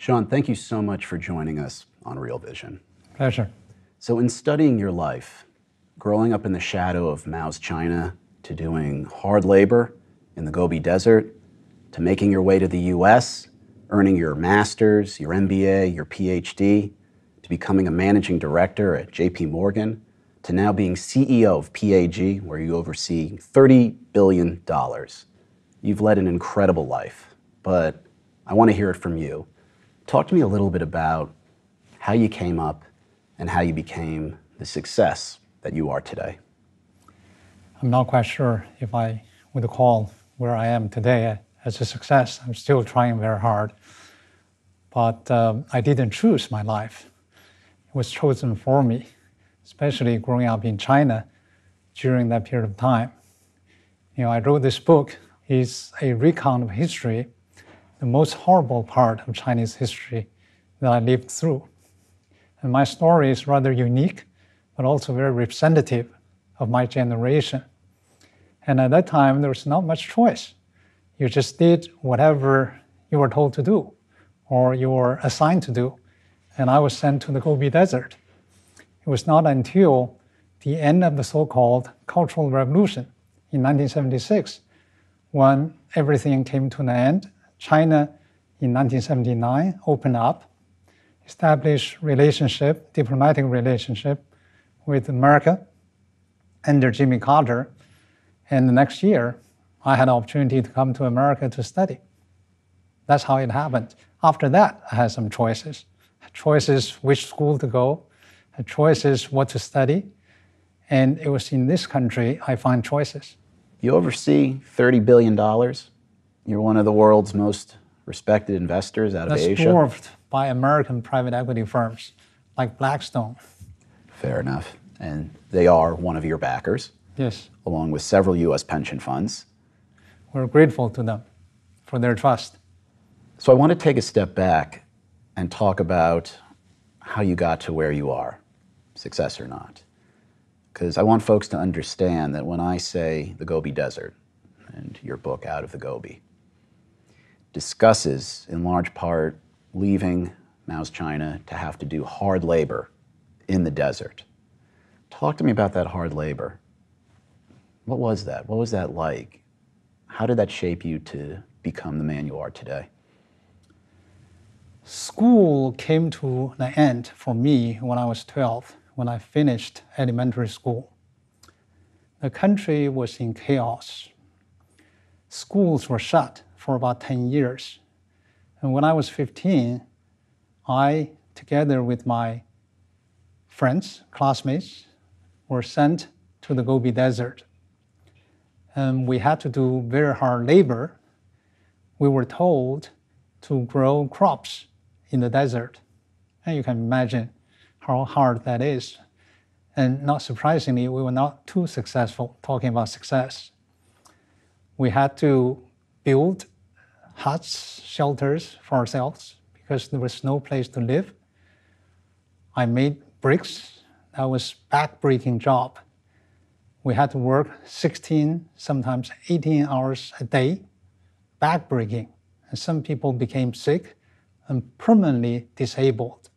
Shan, thank you so much for joining us on Real Vision. Pleasure. So, in studying your life, growing up in the shadow of Mao's China, to doing hard labor in the Gobi Desert, to making your way to the US, earning your master's, your MBA, your PhD, to becoming a managing director at JP Morgan, to now being CEO of PAG, where you oversee $30 billion. You've led an incredible life, but I want to hear it from you. Talk to me a little bit about how you came up and how you became the success that you are today. I'm not quite sure if I would call where I am today as a success. I'm still trying very hard. But um, I didn't choose my life, it was chosen for me, especially growing up in China during that period of time. You know, I wrote this book. It's a recount of history, the most horrible part of Chinese history that I lived through. And my story is rather unique, but also very representative of my generation. And at that time, there was not much choice. You just did whatever you were told to do or you were assigned to do. And I was sent to the Gobi Desert. It was not until the end of the so called Cultural Revolution in 1976 when everything came to an end. China in 1979 opened up, established relationship, diplomatic relationship with America under Jimmy Carter. And the next year, I had an opportunity to come to America to study. That's how it happened. After that, I had some choices choices which school to go, choices what to study. And it was in this country I find choices. You oversee $30 billion. You're one of the world's most respected investors out of That's Asia. dwarfed by American private equity firms like Blackstone. Fair enough. And they are one of your backers. Yes. Along with several U.S. pension funds. We're grateful to them for their trust. So I want to take a step back and talk about how you got to where you are, success or not. Because I want folks to understand that when I say the Gobi Desert, and your book, Out of the Gobi, discusses in large part leaving Mao's China to have to do hard labor in the desert. Talk to me about that hard labor. What was that? What was that like? How did that shape you to become the man you are today? School came to an end for me when I was 12, when I finished elementary school. The country was in chaos. Schools were shut for about 10 years. And when I was 15, I, together with my friends, classmates, were sent to the Gobi Desert. And we had to do very hard labor. We were told to grow crops in the desert. And you can imagine how hard that is. And not surprisingly, we were not too successful talking about success. We had to build huts, shelters for ourselves because there was no place to live. I made bricks. That was back-breaking job. We had to work 16, sometimes 18 hours a day, back-breaking. And some people became sick and permanently disabled.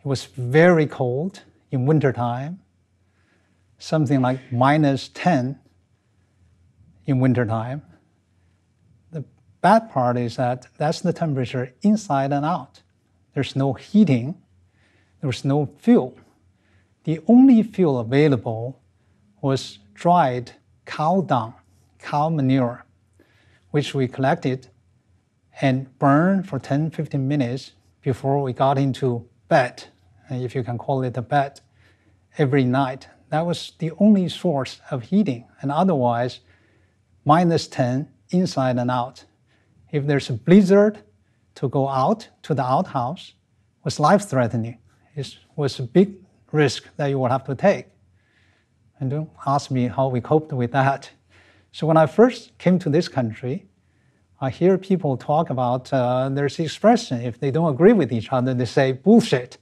It was very cold in wintertime, something like minus 10 in wintertime. Bad part is that that's the temperature inside and out. There's no heating, there's no fuel. The only fuel available was dried cow dung, cow manure, which we collected and burned for 10, 15 minutes before we got into bed, if you can call it a bed, every night. That was the only source of heating, and otherwise, minus 10 inside and out. If there's a blizzard, to go out to the outhouse was life threatening. It was a big risk that you would have to take. And don't ask me how we coped with that. So when I first came to this country, I hear people talk about uh, there's expression if they don't agree with each other, they say bullshit.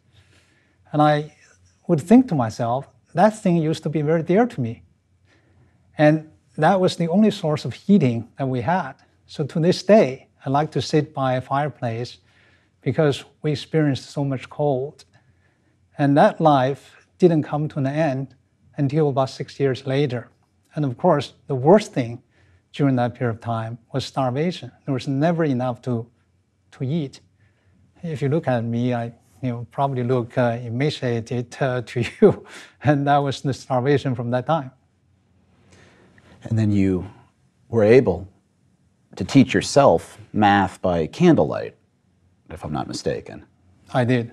And I would think to myself, that thing used to be very dear to me. And that was the only source of heating that we had. So to this day, I like to sit by a fireplace because we experienced so much cold. And that life didn't come to an end until about six years later. And of course, the worst thing during that period of time was starvation. There was never enough to, to eat. If you look at me, I you know, probably look uh, emaciated uh, to you, and that was the starvation from that time. And then you were able to teach yourself math by candlelight, if I'm not mistaken. I did,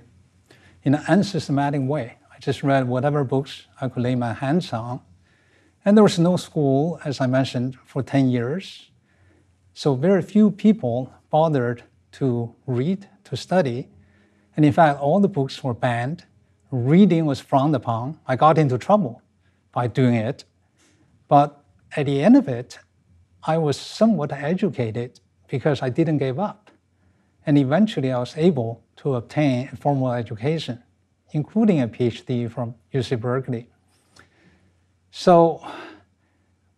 in an unsystematic way. I just read whatever books I could lay my hands on. And there was no school, as I mentioned, for 10 years. So very few people bothered to read, to study. And in fact, all the books were banned. Reading was frowned upon. I got into trouble by doing it. But at the end of it, I was somewhat educated because I didn't give up. And eventually I was able to obtain a formal education, including a PhD from UC Berkeley. So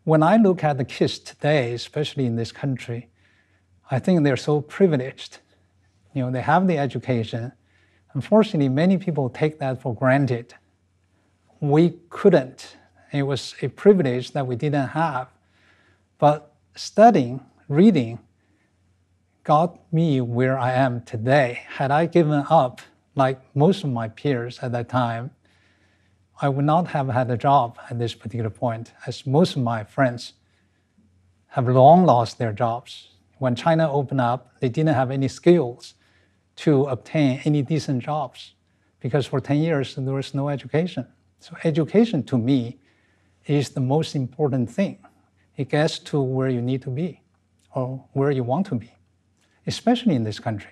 when I look at the kids today, especially in this country, I think they're so privileged. You know, they have the education. Unfortunately, many people take that for granted. We couldn't. It was a privilege that we didn't have. But studying, reading, got me where I am today. Had I given up, like most of my peers at that time, I would not have had a job at this particular point, as most of my friends have long lost their jobs. When China opened up, they didn't have any skills to obtain any decent jobs because for 10 years there was no education. So, education to me is the most important thing it gets to where you need to be or where you want to be, especially in this country.